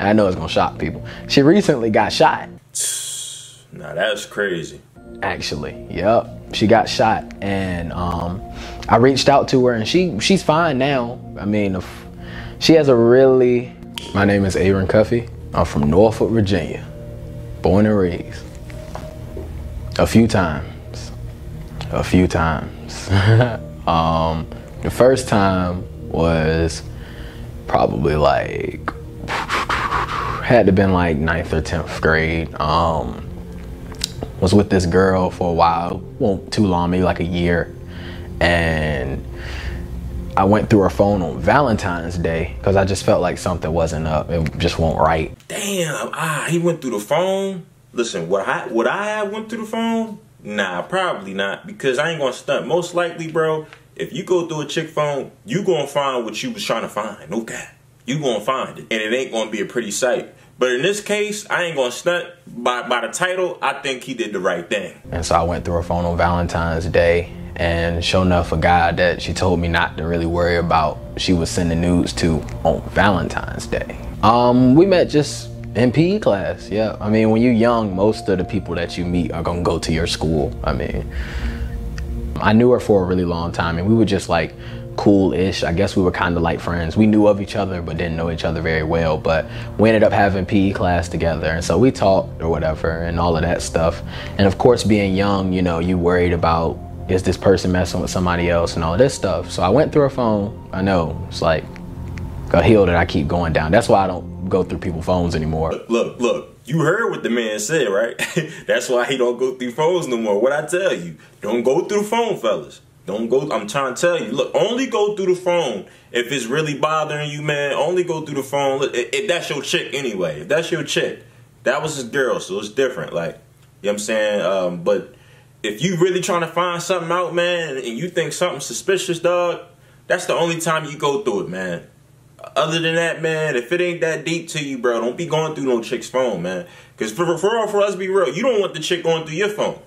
And I know it's gonna shock people. She recently got shot. Now that's crazy. Actually, yep. She got shot, and um, I reached out to her, and she she's fine now. I mean, if, she has a really. My name is Aaron Cuffy. I'm from Norfolk, Virginia, born and raised. A few times, a few times. um, the first time was probably like had to been like ninth or tenth grade. Um, was with this girl for a while, won't too long, maybe like a year, and I went through her phone on Valentine's Day because I just felt like something wasn't up. It just won't right. Damn, ah, he went through the phone. Listen, what I would I have went through the phone? Nah, probably not because I ain't gonna stunt. Most likely, bro, if you go through a chick phone, you gonna find what you was trying to find. No cap. You gonna find it, and it ain't gonna be a pretty sight. But in this case, I ain't gonna stunt. By by the title, I think he did the right thing. And so I went through her phone on Valentine's Day, and sure enough, a guy that she told me not to really worry about, she was sending nudes to on Valentine's Day. Um, we met just in PE class. Yeah, I mean, when you're young, most of the people that you meet are gonna go to your school. I mean, I knew her for a really long time, and we were just like cool-ish. I guess we were kind of like friends. We knew of each other, but didn't know each other very well. But we ended up having PE class together, and so we talked or whatever, and all of that stuff. And of course, being young, you know, you worried about is this person messing with somebody else and all this stuff. So I went through her phone. I know it's like a hill that I keep going down. That's why I don't go through people's phones anymore. Look, look, look. You heard what the man said, right? That's why he don't go through phones no more. What I tell you, don't go through phone, fellas. Don't go. I'm trying to tell you. Look, only go through the phone if it's really bothering you, man. Only go through the phone. Look, if, if that's your chick anyway. If that's your chick, that was his girl, so it's different. Like, you know what I'm saying? Um, but if you really trying to find something out, man, and you think something suspicious, dog, that's the only time you go through it, man. Other than that, man, if it ain't that deep to you, bro, don't be going through no chick's phone, man. Because for, for, for us, be real, you don't want the chick going through your phone.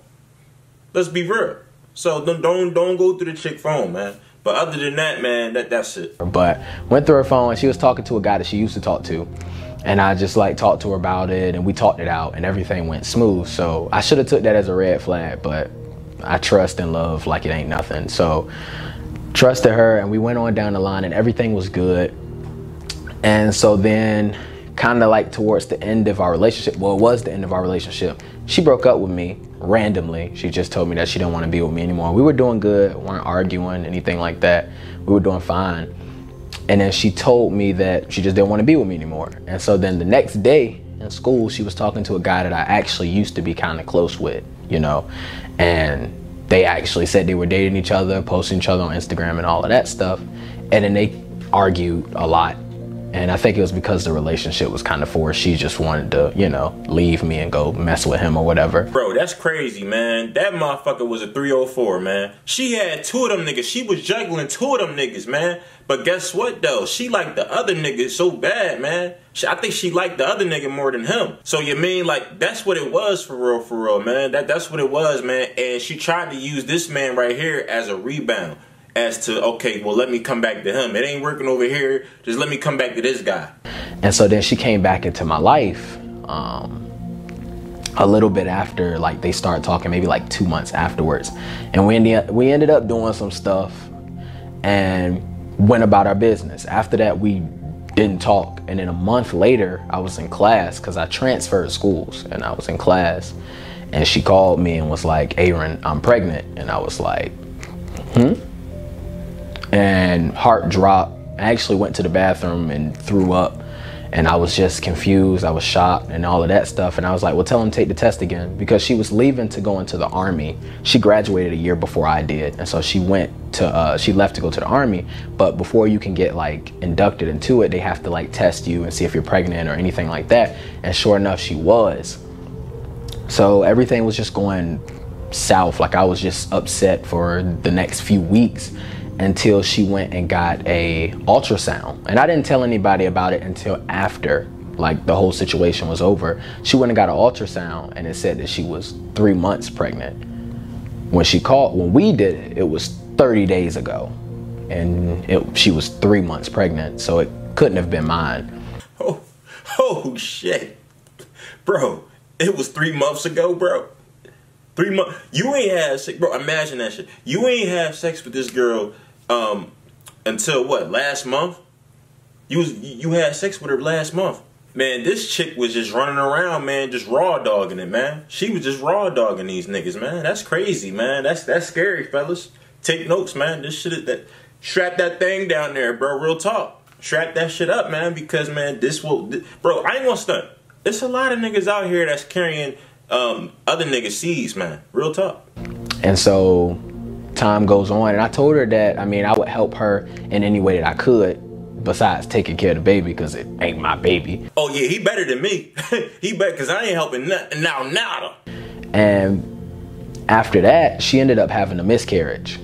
Let's be real. So don't don't don't go through the chick phone, man. But other than that, man, that that's it. But went through her phone and she was talking to a guy that she used to talk to. And I just like talked to her about it and we talked it out and everything went smooth. So I should have took that as a red flag, but I trust and love like it ain't nothing. So trusted her and we went on down the line and everything was good. And so then kind of like towards the end of our relationship, well, it was the end of our relationship, she broke up with me randomly. She just told me that she didn't want to be with me anymore. We were doing good, weren't arguing, anything like that. We were doing fine. And then she told me that she just didn't want to be with me anymore. And so then the next day in school, she was talking to a guy that I actually used to be kind of close with, you know, and they actually said they were dating each other, posting each other on Instagram and all of that stuff. And then they argued a lot and I think it was because the relationship was kind of forced. She just wanted to, you know, leave me and go mess with him or whatever. Bro, that's crazy, man. That motherfucker was a 304, man. She had two of them niggas. She was juggling two of them niggas, man. But guess what, though? She liked the other niggas so bad, man. I think she liked the other nigga more than him. So you mean like that's what it was for real, for real, man. That that's what it was, man. And she tried to use this man right here as a rebound as to okay, well let me come back to him. It ain't working over here. Just let me come back to this guy. And so then she came back into my life. Um, a little bit after like they started talking maybe like two months afterwards and we ended, we ended up doing some stuff and went about our business after that we didn't talk and then a month later i was in class because i transferred schools and i was in class and she called me and was like aaron i'm pregnant and i was like hmm and heart dropped. I actually went to the bathroom and threw up and I was just confused. I was shocked and all of that stuff. And I was like, well, tell him take the test again because she was leaving to go into the army. She graduated a year before I did. And so she went to, uh, she left to go to the army. But before you can get like inducted into it, they have to like test you and see if you're pregnant or anything like that. And sure enough, she was. So everything was just going south. Like I was just upset for the next few weeks until she went and got a ultrasound. And I didn't tell anybody about it until after like the whole situation was over. She went and got an ultrasound and it said that she was three months pregnant. When she called, when we did it, it was 30 days ago. And it, she was three months pregnant, so it couldn't have been mine. Oh, oh shit. Bro, it was three months ago, bro. Three months. You ain't had sex, bro. Imagine that shit. You ain't had sex with this girl um, until what? Last month. You was you had sex with her last month. Man, this chick was just running around, man, just raw dogging it, man. She was just raw dogging these niggas, man. That's crazy, man. That's that's scary, fellas. Take notes, man. This shit that strap that thing down there, bro. Real talk. Strap that shit up, man, because man, this will, bro. I ain't gonna stunt. There's a lot of niggas out here that's carrying um, other niggas' seeds, man. Real talk. And so time goes on, and I told her that I mean I would help her in any way that I could besides taking care of the baby because it ain't my baby. Oh yeah, he better than me. he better because I ain't helping nothing now nada. And after that, she ended up having a miscarriage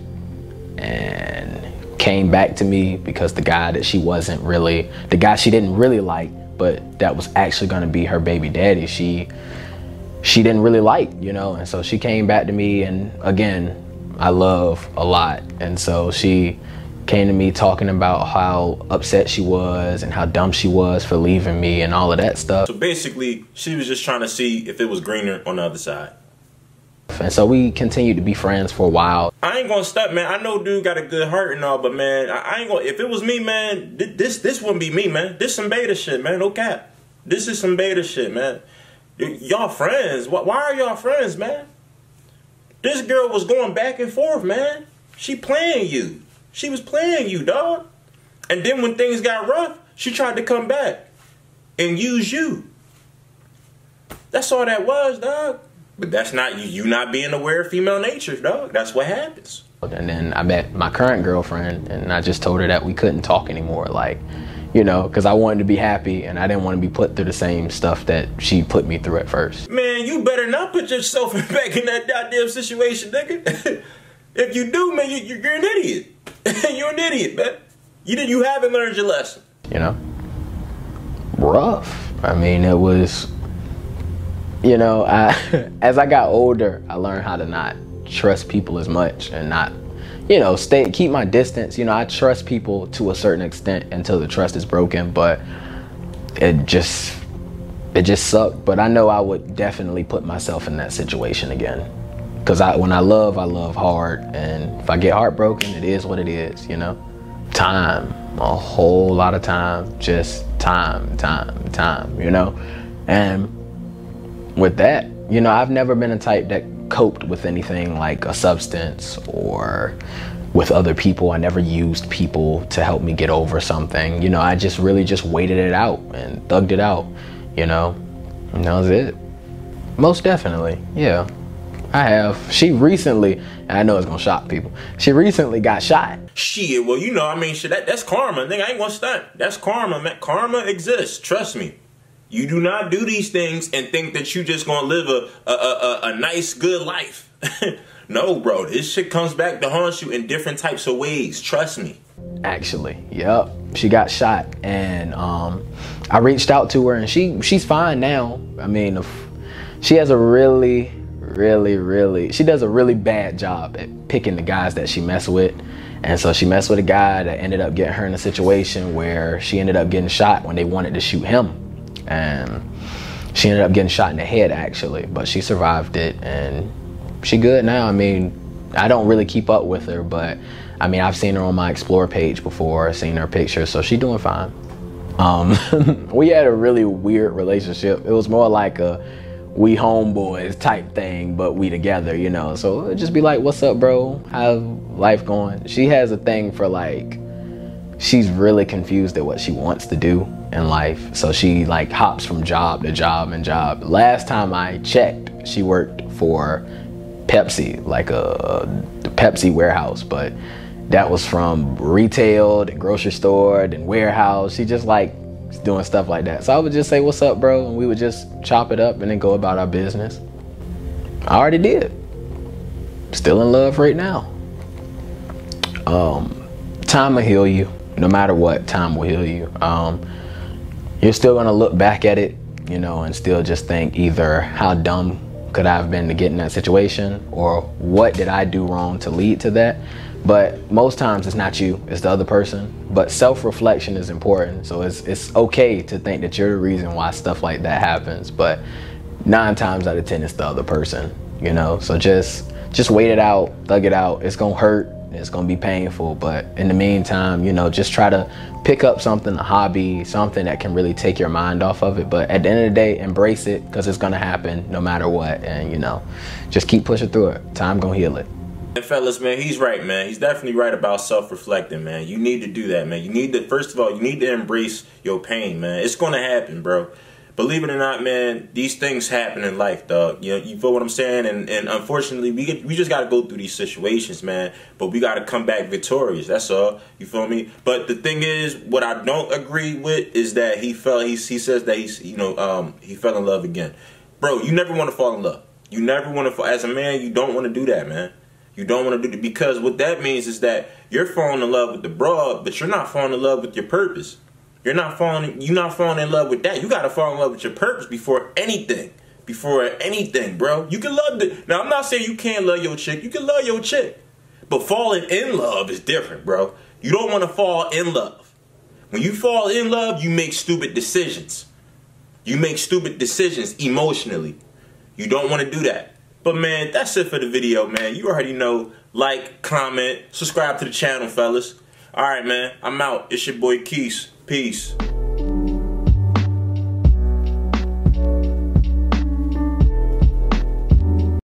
and came back to me because the guy that she wasn't really the guy she didn't really like, but that was actually going to be her baby daddy. She she didn't really like, you know, and so she came back to me and again, I love a lot. And so she came to me talking about how upset she was and how dumb she was for leaving me and all of that stuff. So basically, she was just trying to see if it was greener on the other side. And so we continued to be friends for a while. I ain't gonna stop, man. I know dude got a good heart and all, but man, I, ain't gonna. If it was me, man, this this wouldn't be me, man. This some beta shit, man. No cap. This is some beta shit, man. y'all friends. Why, why are y'all friends, man? This girl was going back and forth, man. She playing you. She was playing you, dog. And then when things got rough, she tried to come back and use you. That's all that was, dog. But that's not you. You not being aware of female nature, dog. That's what happens. And then I met my current girlfriend, and I just told her that we couldn't talk anymore. Like, you know, because I wanted to be happy, and I didn't want to be put through the same stuff that she put me through at first. Man, you better not put yourself back in that goddamn situation, nigga. if you do, man, you, are an idiot. You're an idiot, man. You did. You haven't learned your lesson. You know, rough. I mean, it was. You know, I as I got older, I learned how to not trust people as much and not, you know, stay keep my distance. You know, I trust people to a certain extent until the trust is broken, but it just it just sucked. But I know I would definitely put myself in that situation again. Cause I, when I love, I love hard, and if I get heartbroken, it is what it is, you know. Time, a whole lot of time, just time, time, time, you know. And with that, you know, I've never been a type that coped with anything like a substance or with other people. I never used people to help me get over something. You know, I just really just waited it out and thugged it out, you know. And that was it. Most definitely, yeah. I have. She recently, I know it's gonna shock people. She recently got shot. Shit, well, you know, I mean, shit, that, that's karma. Nigga, I ain't gonna stunt. That's karma, man. Karma exists. Trust me. You do not do these things and think that you just gonna live a a, a, a nice, good life. no, bro. This shit comes back to haunt you in different types of ways. Trust me. Actually, yep. She got shot, and um, I reached out to her, and she she's fine now. I mean, she has a really really, really, she does a really bad job at picking the guys that she mess with. And so she messed with a guy that ended up getting her in a situation where she ended up getting shot when they wanted to shoot him. And she ended up getting shot in the head actually, but she survived it and she good now. I mean, I don't really keep up with her, but I mean, I've seen her on my Explore page before, seen her pictures, so she doing fine. Um, we had a really weird relationship. It was more like a we homeboys type thing, but we together, you know. So just be like, what's up, bro? How's life going? She has a thing for like, she's really confused at what she wants to do in life. So she like hops from job to job and job. Last time I checked, she worked for Pepsi, like a, a Pepsi warehouse, but that was from retail, then grocery store, and warehouse. She just like doing stuff like that. So I would just say, What's up, bro? And we would just chop it up and then go about our business. I already did. Still in love right now. Um, time will heal you. No matter what, time will heal you. Um, you're still gonna look back at it, you know, and still just think either how dumb could I have been to get in that situation or what did I do wrong to lead to that. But most times it's not you, it's the other person. But self-reflection is important. So it's it's okay to think that you're the reason why stuff like that happens. But nine times out of ten it's the other person. You know? So just just wait it out, thug it out. It's gonna hurt. It's gonna be painful, but in the meantime, you know, just try to pick up something, a hobby, something that can really take your mind off of it. But at the end of the day, embrace it because it's gonna happen no matter what. And you know, just keep pushing through it. Time gonna heal it. And fellas, man, he's right, man. He's definitely right about self-reflecting, man. You need to do that, man. You need to first of all, you need to embrace your pain, man. It's gonna happen, bro believe it or not, man, these things happen in life, dog. You know, you feel what I'm saying? And and unfortunately, we get we just got to go through these situations, man. But we got to come back victorious. That's all. You feel me? But the thing is, what I don't agree with is that he fell. He he says that he's you know um he fell in love again, bro. You never want to fall in love. You never want to. As a man, you don't want to do that, man. You don't want to do it because what that means is that you're falling in love with the broad, but you're not falling in love with your purpose. You're not falling. You're not falling in love with that. You got to fall in love with your purpose before anything. Before anything, bro. You can love the. Now I'm not saying you can't love your chick. You can love your chick, but falling in love is different, bro. You don't want to fall in love. When you fall in love, you make stupid decisions. You make stupid decisions emotionally. You don't want to do that. But man, that's it for the video, man. You already know. Like, comment, subscribe to the channel, fellas. All right, man. I'm out. It's your boy Quise. Peace.